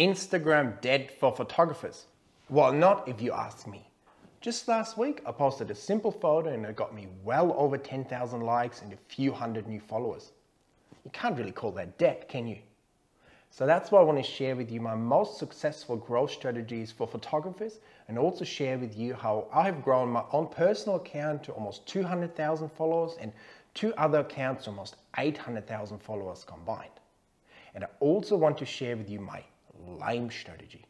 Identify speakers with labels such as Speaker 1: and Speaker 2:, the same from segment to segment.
Speaker 1: Instagram dead for photographers? Well, not if you ask me. Just last week, I posted a simple photo and it got me well over 10,000 likes and a few hundred new followers. You can't really call that dead, can you? So that's why I want to share with you my most successful growth strategies for photographers and also share with you how I have grown my own personal account to almost 200,000 followers and two other accounts to almost 800,000 followers combined. And I also want to share with you my lame strategy.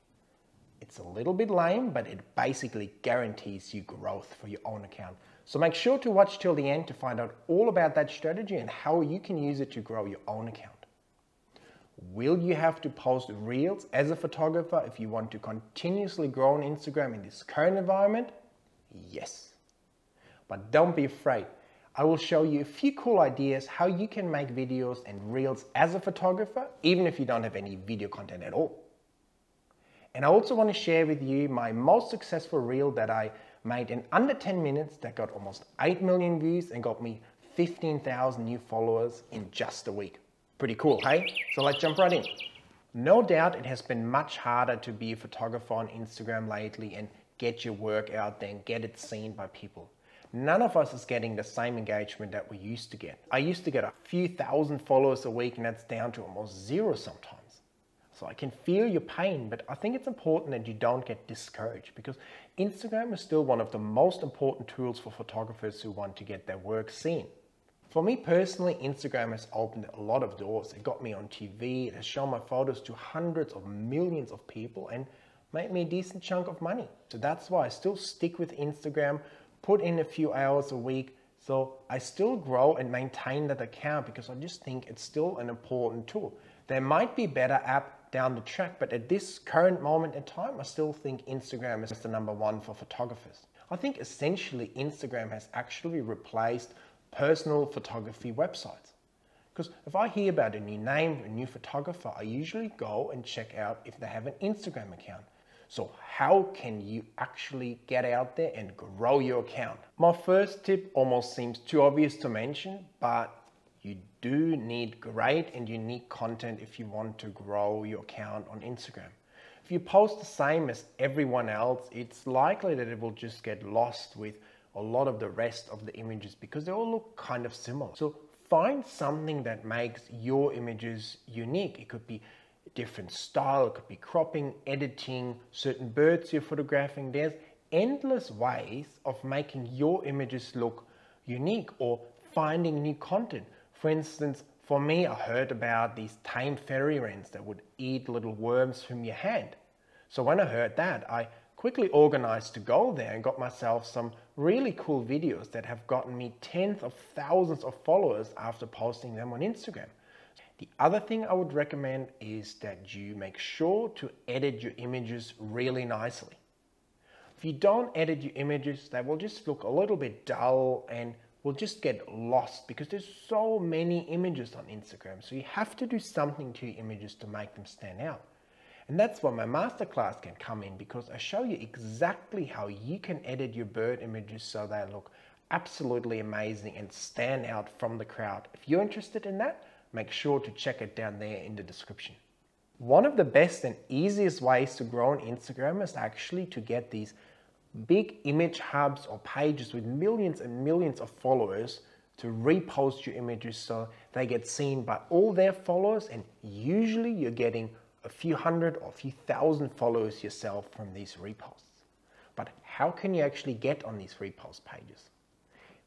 Speaker 1: It's a little bit lame, but it basically guarantees you growth for your own account. So make sure to watch till the end to find out all about that strategy and how you can use it to grow your own account. Will you have to post reels as a photographer if you want to continuously grow on Instagram in this current environment? Yes. But don't be afraid. I will show you a few cool ideas how you can make videos and reels as a photographer, even if you don't have any video content at all. And I also want to share with you my most successful reel that I made in under 10 minutes that got almost 8 million views and got me 15,000 new followers in just a week. Pretty cool, hey? So let's jump right in. No doubt it has been much harder to be a photographer on Instagram lately and get your work out there and get it seen by people. None of us is getting the same engagement that we used to get. I used to get a few thousand followers a week and that's down to almost zero sometimes. So I can feel your pain, but I think it's important that you don't get discouraged because Instagram is still one of the most important tools for photographers who want to get their work seen. For me personally, Instagram has opened a lot of doors. It got me on TV, it has shown my photos to hundreds of millions of people and made me a decent chunk of money. So that's why I still stick with Instagram, put in a few hours a week, so I still grow and maintain that account because I just think it's still an important tool. There might be better app down the track, but at this current moment in time, I still think Instagram is the number one for photographers. I think essentially Instagram has actually replaced personal photography websites. Because if I hear about a new name, a new photographer, I usually go and check out if they have an Instagram account. So how can you actually get out there and grow your account? My first tip almost seems too obvious to mention, but you do need great and unique content if you want to grow your account on Instagram. If you post the same as everyone else, it's likely that it will just get lost with a lot of the rest of the images because they all look kind of similar. So find something that makes your images unique. It could be different style, it could be cropping, editing, certain birds you're photographing. There's endless ways of making your images look unique or finding new content. For instance, for me, I heard about these tame fairy wrens that would eat little worms from your hand. So when I heard that, I quickly organized to go there and got myself some really cool videos that have gotten me tens of thousands of followers after posting them on Instagram. The other thing I would recommend is that you make sure to edit your images really nicely. If you don't edit your images, they will just look a little bit dull and will just get lost because there's so many images on Instagram. So you have to do something to your images to make them stand out. And that's where my masterclass can come in because I show you exactly how you can edit your bird images so they look absolutely amazing and stand out from the crowd. If you're interested in that, make sure to check it down there in the description. One of the best and easiest ways to grow on Instagram is actually to get these big image hubs or pages with millions and millions of followers to repost your images so they get seen by all their followers and usually you're getting a few hundred or a few thousand followers yourself from these reposts. But how can you actually get on these repost pages?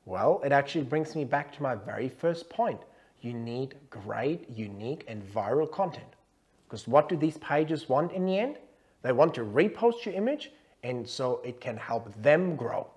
Speaker 1: Well, it actually brings me back to my very first point. You need great, unique and viral content. Because what do these pages want in the end? They want to repost your image and so it can help them grow.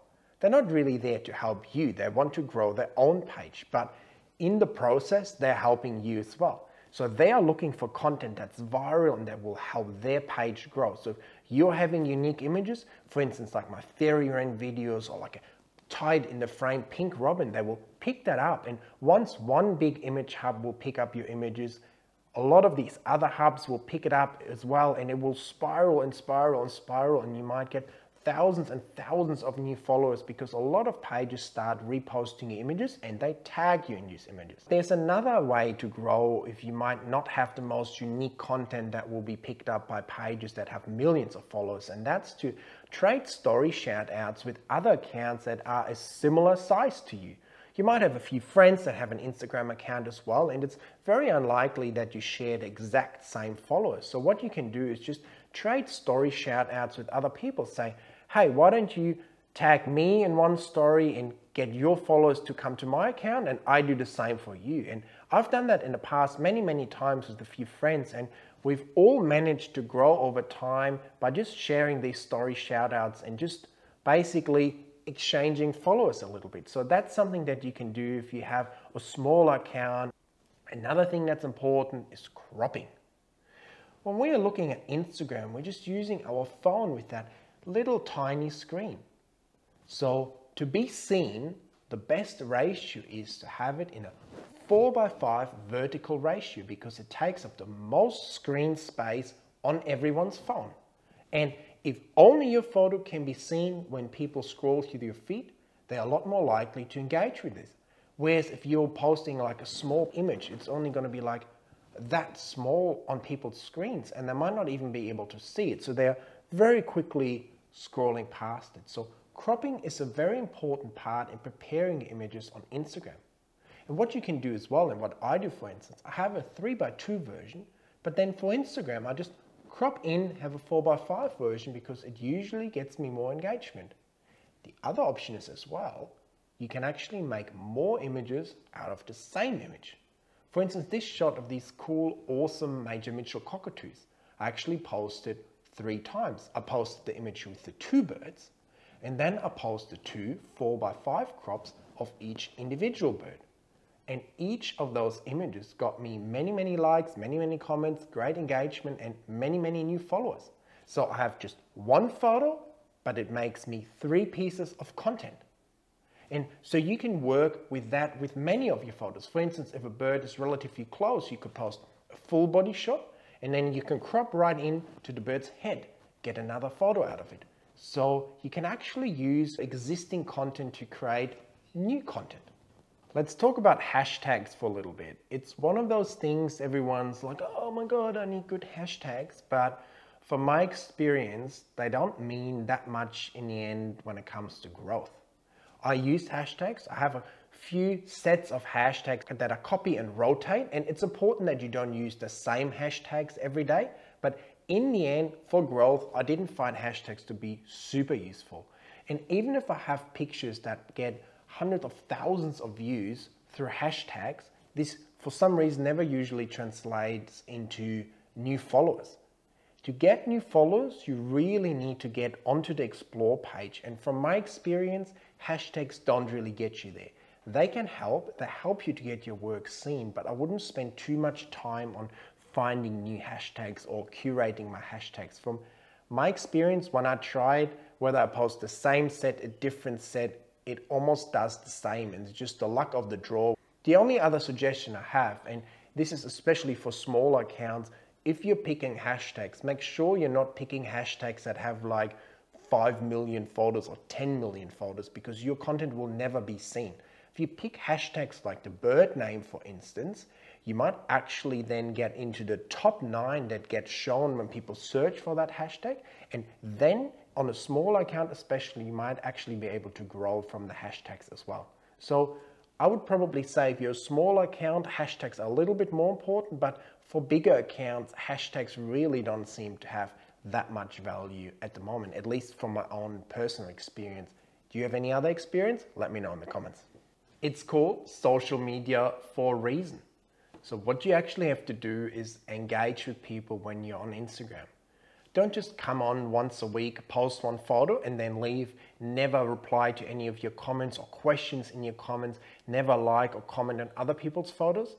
Speaker 1: They're not really there to help you. They want to grow their own page, but in the process, they're helping you as well. So they are looking for content that's viral and that will help their page grow. So if you're having unique images, for instance, like my fairy wren videos or like a tied in the frame pink robin, they will pick that up. And once one big image hub will pick up your images, a lot of these other hubs will pick it up as well and it will spiral and spiral and spiral and you might get thousands and thousands of new followers because a lot of pages start reposting your images and they tag you in these images. There's another way to grow if you might not have the most unique content that will be picked up by pages that have millions of followers and that's to trade story shout outs with other accounts that are a similar size to you. You might have a few friends that have an Instagram account as well, and it's very unlikely that you share the exact same followers. So what you can do is just trade story shout outs with other people. Say, hey, why don't you tag me in one story and get your followers to come to my account and I do the same for you. And I've done that in the past many, many times with a few friends and we've all managed to grow over time by just sharing these story shout outs and just basically exchanging followers a little bit. So that's something that you can do if you have a small account. Another thing that's important is cropping. When we are looking at Instagram, we're just using our phone with that little tiny screen. So to be seen, the best ratio is to have it in a 4 by 5 vertical ratio because it takes up the most screen space on everyone's phone. And if only your photo can be seen when people scroll through your feed, they're a lot more likely to engage with this. Whereas if you're posting like a small image, it's only going to be like that small on people's screens and they might not even be able to see it. So they're very quickly scrolling past it. So cropping is a very important part in preparing images on Instagram. And what you can do as well, and what I do for instance, I have a 3 by 2 version, but then for Instagram I just crop in, have a 4x5 version because it usually gets me more engagement. The other option is as well, you can actually make more images out of the same image. For instance, this shot of these cool, awesome Major Mitchell cockatoos, I actually posted three times. I posted the image with the two birds, and then I posted two 4x5 crops of each individual bird. And each of those images got me many, many likes, many, many comments, great engagement, and many, many new followers. So I have just one photo, but it makes me three pieces of content. And so you can work with that with many of your photos. For instance, if a bird is relatively close, you could post a full body shot, and then you can crop right in to the bird's head, get another photo out of it. So you can actually use existing content to create new content. Let's talk about hashtags for a little bit. It's one of those things everyone's like, oh my God, I need good hashtags. But from my experience, they don't mean that much in the end when it comes to growth. I use hashtags. I have a few sets of hashtags that I copy and rotate. And it's important that you don't use the same hashtags every day. But in the end, for growth, I didn't find hashtags to be super useful. And even if I have pictures that get hundreds of thousands of views through hashtags, this for some reason never usually translates into new followers. To get new followers, you really need to get onto the explore page. And from my experience, hashtags don't really get you there. They can help, they help you to get your work seen, but I wouldn't spend too much time on finding new hashtags or curating my hashtags. From my experience, when I tried, whether I post the same set, a different set, it almost does the same and it's just the luck of the draw. The only other suggestion I have, and this is especially for smaller accounts, if you're picking hashtags, make sure you're not picking hashtags that have like 5 million folders or 10 million folders because your content will never be seen. If you pick hashtags like the bird name, for instance, you might actually then get into the top nine that get shown when people search for that hashtag. And then on a small account especially, you might actually be able to grow from the hashtags as well. So I would probably say if you're a small account, hashtags are a little bit more important, but for bigger accounts, hashtags really don't seem to have that much value at the moment, at least from my own personal experience. Do you have any other experience? Let me know in the comments. It's called social media for a reason. So what you actually have to do is engage with people when you're on Instagram. Don't just come on once a week, post one photo and then leave, never reply to any of your comments or questions in your comments, never like or comment on other people's photos.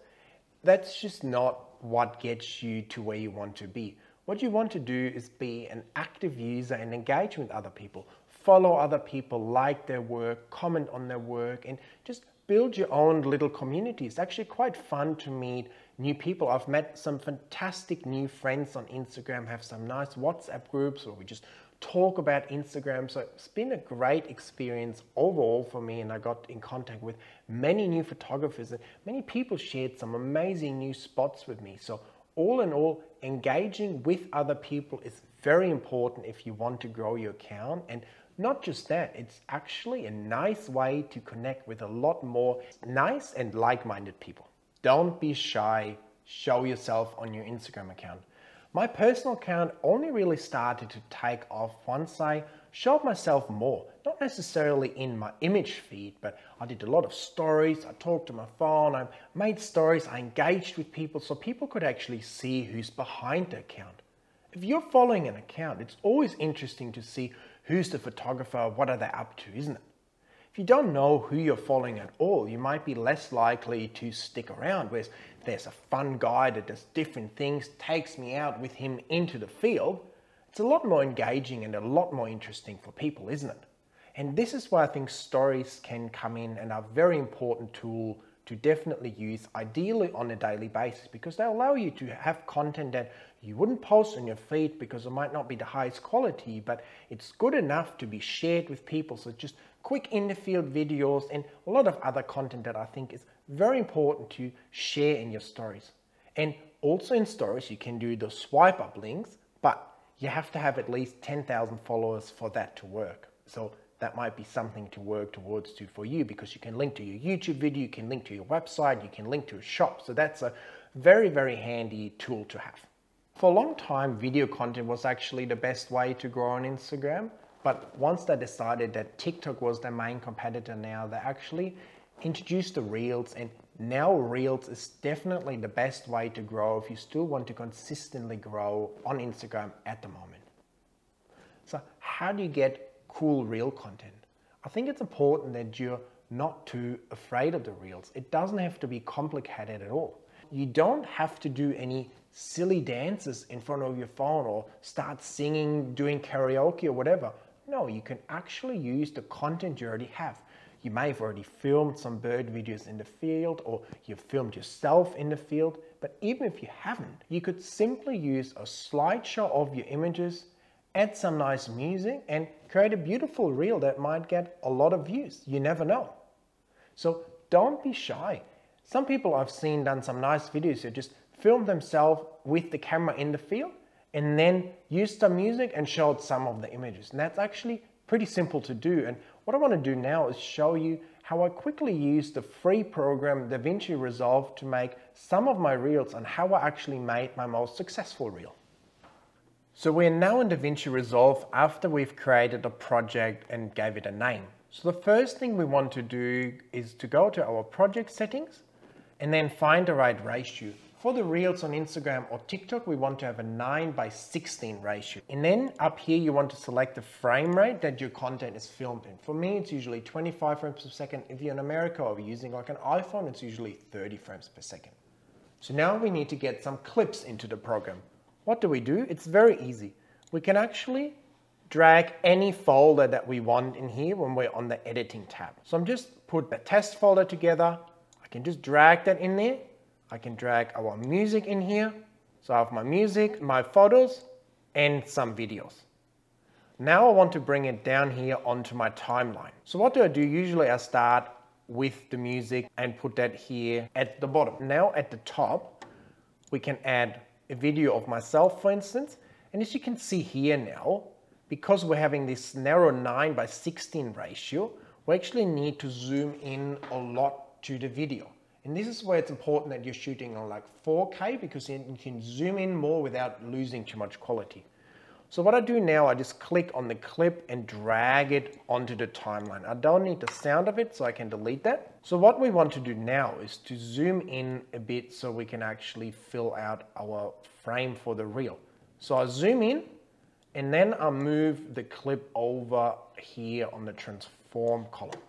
Speaker 1: That's just not what gets you to where you want to be. What you want to do is be an active user and engage with other people. Follow other people, like their work, comment on their work, and just build your own little community. It's actually quite fun to meet new people. I've met some fantastic new friends on Instagram, have some nice WhatsApp groups where we just talk about Instagram. So it's been a great experience overall for me, and I got in contact with many new photographers, and many people shared some amazing new spots with me. So, all in all, engaging with other people is very important if you want to grow your account. And not just that, it's actually a nice way to connect with a lot more nice and like minded people. Don't be shy, show yourself on your Instagram account. My personal account only really started to take off once I showed myself more, not necessarily in my image feed, but I did a lot of stories, I talked to my phone, I made stories, I engaged with people so people could actually see who's behind the account. If you're following an account, it's always interesting to see who's the photographer, what are they up to, isn't it? If you don't know who you're following at all, you might be less likely to stick around. Whereas there's a fun guy that does different things, takes me out with him into the field, it's a lot more engaging and a lot more interesting for people, isn't it? And this is why I think stories can come in and are a very important tool to definitely use, ideally on a daily basis, because they allow you to have content that you wouldn't post on your feed because it might not be the highest quality, but it's good enough to be shared with people. So just quick in the field videos and a lot of other content that I think is very important to share in your stories. And also in stories, you can do the swipe up links, but you have to have at least 10,000 followers for that to work. So that might be something to work towards to for you because you can link to your YouTube video, you can link to your website, you can link to a shop. So that's a very, very handy tool to have. For a long time, video content was actually the best way to grow on Instagram. But once they decided that TikTok was their main competitor now, they actually introduced the Reels and now Reels is definitely the best way to grow if you still want to consistently grow on Instagram at the moment. So how do you get cool Reel content? I think it's important that you're not too afraid of the Reels. It doesn't have to be complicated at all. You don't have to do any silly dances in front of your phone or start singing, doing karaoke or whatever. No, you can actually use the content you already have. You may have already filmed some bird videos in the field or you've filmed yourself in the field, but even if you haven't, you could simply use a slideshow of your images, add some nice music and create a beautiful reel that might get a lot of views. You never know. So don't be shy. Some people I've seen done some nice videos who just filmed themselves with the camera in the field and then used some music and showed some of the images. And that's actually pretty simple to do. And what I want to do now is show you how I quickly use the free program DaVinci Resolve to make some of my reels and how I actually made my most successful reel. So we're now in DaVinci Resolve after we've created a project and gave it a name. So the first thing we want to do is to go to our project settings and then find the right ratio. For the Reels on Instagram or TikTok, we want to have a 9 by 16 ratio. And then up here, you want to select the frame rate that your content is filmed in. For me, it's usually 25 frames per second. If you're in America or using like an iPhone, it's usually 30 frames per second. So now we need to get some clips into the program. What do we do? It's very easy. We can actually drag any folder that we want in here when we're on the editing tab. So I'm just put the test folder together. I can just drag that in there I can drag our music in here. So I have my music, my photos, and some videos. Now I want to bring it down here onto my timeline. So what do I do? Usually I start with the music and put that here at the bottom. Now at the top, we can add a video of myself, for instance. And as you can see here now, because we're having this narrow 9 by 16 ratio, we actually need to zoom in a lot to the video. And this is where it's important that you're shooting on like 4K because then you can zoom in more without losing too much quality. So what I do now, I just click on the clip and drag it onto the timeline. I don't need the sound of it, so I can delete that. So what we want to do now is to zoom in a bit so we can actually fill out our frame for the reel. So I zoom in and then I move the clip over here on the transform column.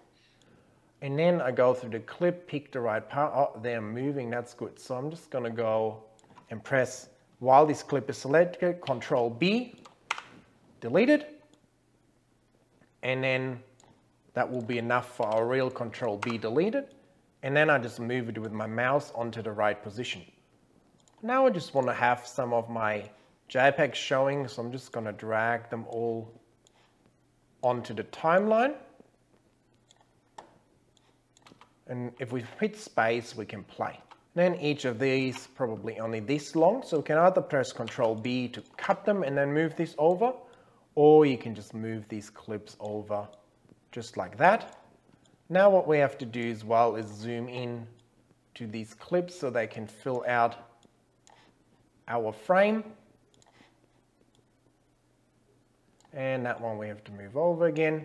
Speaker 1: And then I go through the clip, pick the right part. Oh, they're moving, that's good. So I'm just gonna go and press, while this clip is selected, Control B, delete it. And then that will be enough for our reel Control B deleted. And then I just move it with my mouse onto the right position. Now I just want to have some of my JPEGs showing, so I'm just going to drag them all onto the timeline. And if we hit space, we can play. Then each of these probably only this long, so we can either press Ctrl B to cut them and then move this over, or you can just move these clips over just like that. Now what we have to do as well is zoom in to these clips so they can fill out our frame. And that one we have to move over again.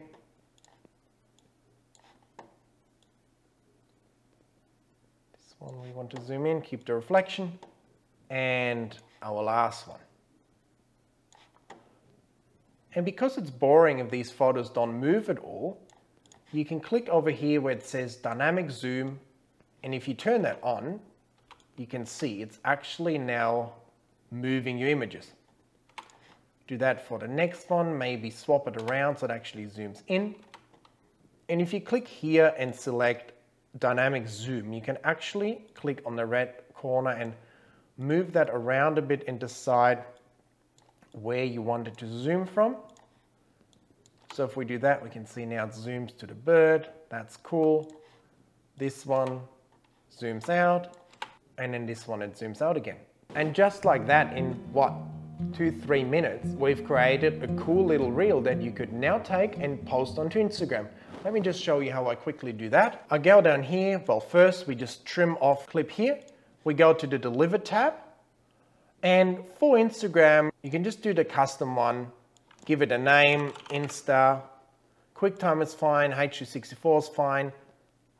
Speaker 1: This one we want to zoom in, keep the reflection. And our last one. And because it's boring if these photos don't move at all, you can click over here where it says dynamic zoom. And if you turn that on, you can see it's actually now moving your images. Do that for the next one, maybe swap it around so it actually zooms in. And if you click here and select dynamic zoom, you can actually click on the red corner and move that around a bit and decide where you want it to zoom from. So if we do that, we can see now it zooms to the bird. That's cool. This one zooms out, and then this one it zooms out again. And just like that, in what, two, three minutes, we've created a cool little reel that you could now take and post onto Instagram. Let me just show you how I quickly do that. I go down here, well first we just trim off clip here. We go to the deliver tab. And for Instagram, you can just do the custom one, give it a name, Insta, QuickTime is fine, H264 is fine,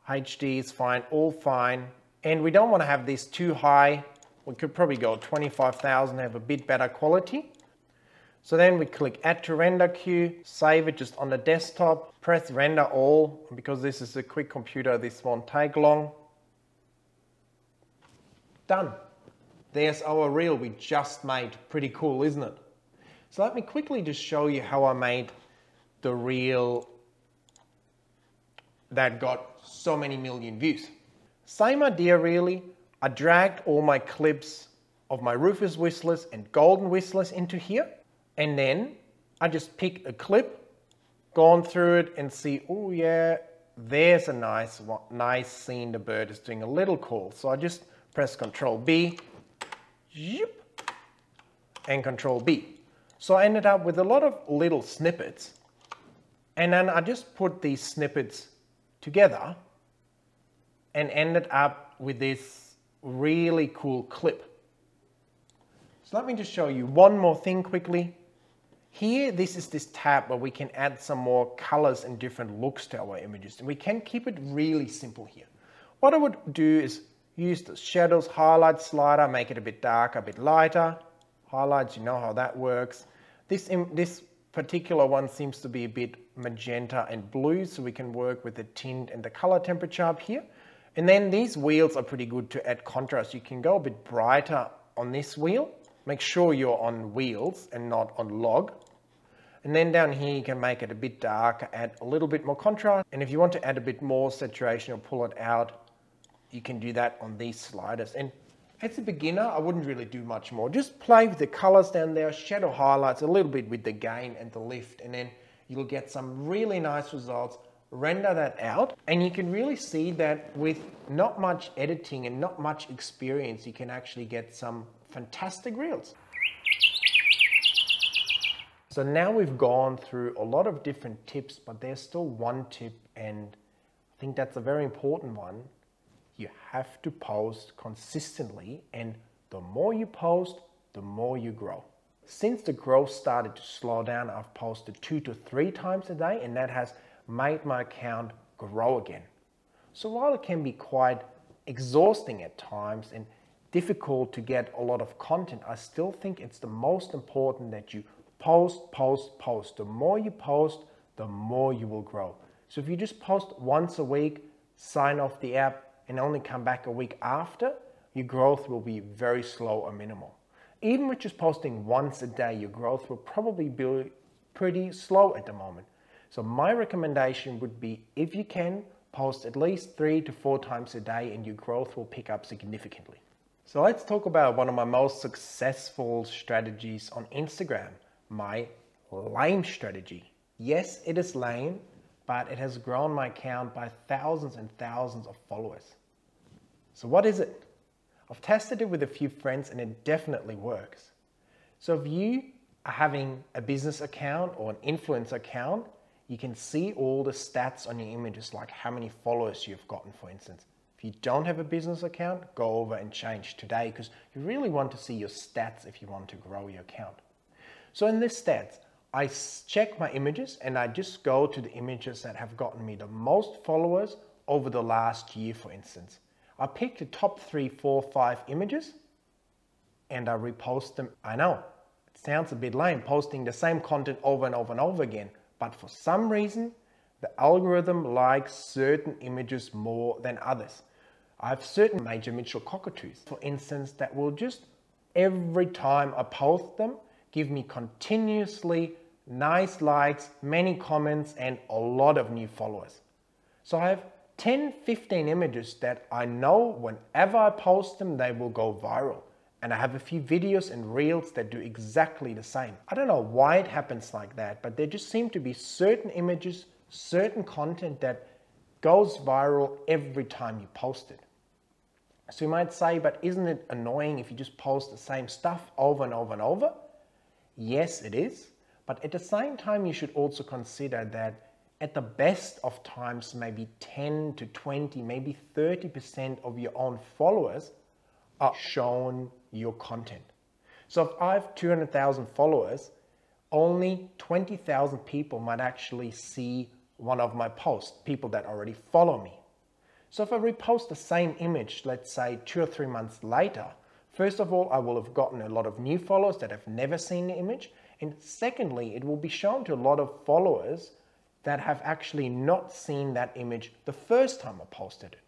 Speaker 1: HD is fine, all fine. And we don't want to have this too high we could probably go 25,000, have a bit better quality. So then we click add to render queue, save it just on the desktop, press render all. Because this is a quick computer, this won't take long. Done. There's our oh, reel we just made. Pretty cool, isn't it? So let me quickly just show you how I made the reel that got so many million views. Same idea really, I dragged all my clips of my rufous whistlers and golden whistlers into here. And then I just picked a clip, gone through it and see, oh yeah, there's a nice, nice scene the bird is doing a little call. So I just press Control B, and Control B. So I ended up with a lot of little snippets. And then I just put these snippets together and ended up with this really cool clip. So let me just show you one more thing quickly. Here, this is this tab where we can add some more colors and different looks to our images. And we can keep it really simple here. What I would do is use the shadows highlight slider, make it a bit darker, a bit lighter. Highlights, you know how that works. This, in this particular one seems to be a bit magenta and blue, so we can work with the tint and the color temperature up here. And then these wheels are pretty good to add contrast. You can go a bit brighter on this wheel. Make sure you're on wheels and not on log. And then down here, you can make it a bit darker, add a little bit more contrast. And if you want to add a bit more saturation or pull it out, you can do that on these sliders. And as a beginner, I wouldn't really do much more. Just play with the colors down there, shadow highlights a little bit with the gain and the lift, and then you'll get some really nice results render that out and you can really see that with not much editing and not much experience you can actually get some fantastic reels. So now we've gone through a lot of different tips but there's still one tip and I think that's a very important one. You have to post consistently and the more you post the more you grow. Since the growth started to slow down I've posted two to three times a day and that has made my account grow again. So while it can be quite exhausting at times and difficult to get a lot of content, I still think it's the most important that you post, post, post. The more you post, the more you will grow. So if you just post once a week, sign off the app and only come back a week after, your growth will be very slow or minimal. Even with just posting once a day, your growth will probably be pretty slow at the moment. So my recommendation would be if you can, post at least three to four times a day and your growth will pick up significantly. So let's talk about one of my most successful strategies on Instagram, my lame strategy. Yes, it is lame, but it has grown my account by thousands and thousands of followers. So what is it? I've tested it with a few friends and it definitely works. So if you are having a business account or an influencer account, you can see all the stats on your images, like how many followers you've gotten, for instance. If you don't have a business account, go over and change today because you really want to see your stats if you want to grow your account. So in this stats, I check my images and I just go to the images that have gotten me the most followers over the last year, for instance. I pick the top three, four, five images and I repost them. I know it sounds a bit lame posting the same content over and over and over again, but for some reason, the algorithm likes certain images more than others. I have certain major Mitchell cockatoos, for instance, that will just every time I post them, give me continuously nice likes, many comments, and a lot of new followers. So I have 10, 15 images that I know whenever I post them, they will go viral. And I have a few videos and reels that do exactly the same. I don't know why it happens like that, but there just seem to be certain images, certain content that goes viral every time you post it. So you might say, but isn't it annoying if you just post the same stuff over and over and over? Yes, it is. But at the same time, you should also consider that at the best of times, maybe 10 to 20, maybe 30% of your own followers are shown your content. So if I have 200,000 followers, only 20,000 people might actually see one of my posts, people that already follow me. So if I repost the same image, let's say two or three months later, first of all, I will have gotten a lot of new followers that have never seen the image. And secondly, it will be shown to a lot of followers that have actually not seen that image the first time I posted it.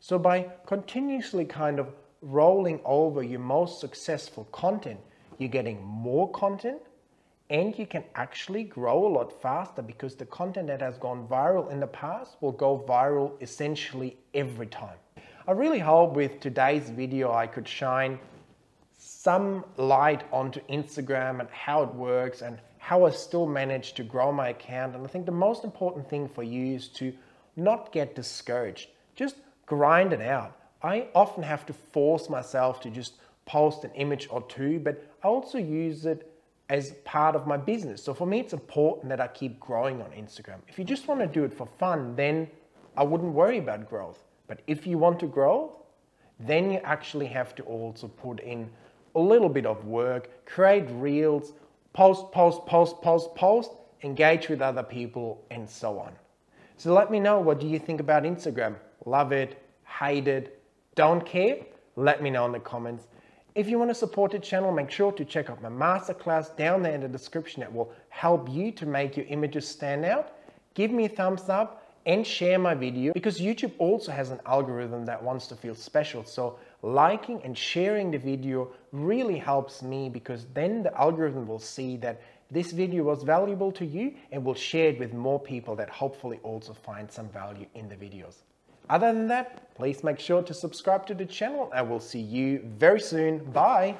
Speaker 1: So by continuously kind of rolling over your most successful content, you're getting more content and you can actually grow a lot faster because the content that has gone viral in the past will go viral essentially every time. I really hope with today's video I could shine some light onto Instagram and how it works and how I still manage to grow my account. And I think the most important thing for you is to not get discouraged. Just grind it out. I often have to force myself to just post an image or two, but I also use it as part of my business. So for me, it's important that I keep growing on Instagram. If you just want to do it for fun, then I wouldn't worry about growth. But if you want to grow, then you actually have to also put in a little bit of work, create reels, post, post, post, post, post, engage with other people, and so on. So let me know, what do you think about Instagram? Love it, hate it, don't care? Let me know in the comments. If you want to support the channel, make sure to check out my masterclass down there in the description that will help you to make your images stand out. Give me a thumbs up and share my video because YouTube also has an algorithm that wants to feel special. So liking and sharing the video really helps me because then the algorithm will see that this video was valuable to you and will share it with more people that hopefully also find some value in the videos. Other than that, please make sure to subscribe to the channel and we'll see you very soon. Bye!